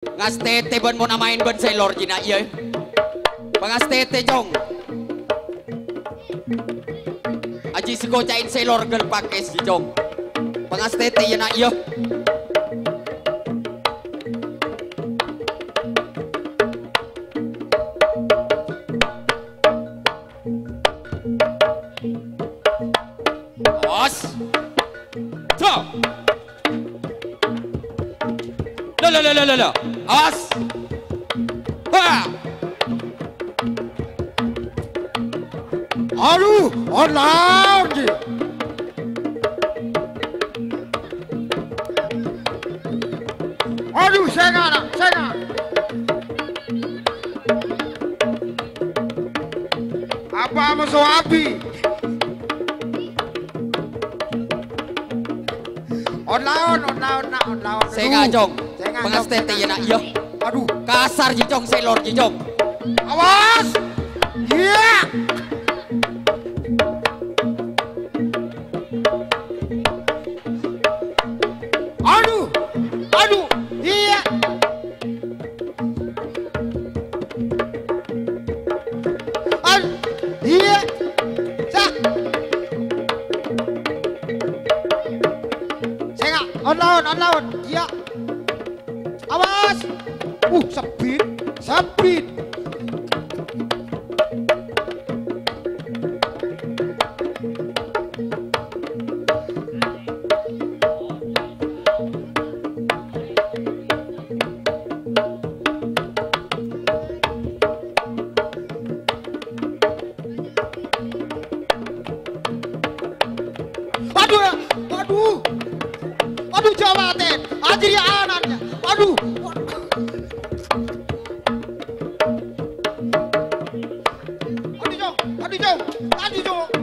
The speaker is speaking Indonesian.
Ngas tete ban mo namain ban sailor jina iya. Pangas tete jong. Aji si kocain sailor gel pakes si jong. Pangas tete ya nak iya. Os. Tuh. olha, لا لا olha لا عاص Aru, allowed. Aru, Sagara, Sagara. Abba, I'm a happy. Apa musuh api? Online, online, online, online. Saya nggak jong. Saya nggak Pangas jong, tete saya ya nak iya. Aduh, Kasar ji jong sailor ji jong. awas! Iya. Aduh, on lawan, on lawan. Iya. Awas. Uh, Adriana, Adriana, Anu. Anu jom, anu jom, anu jom.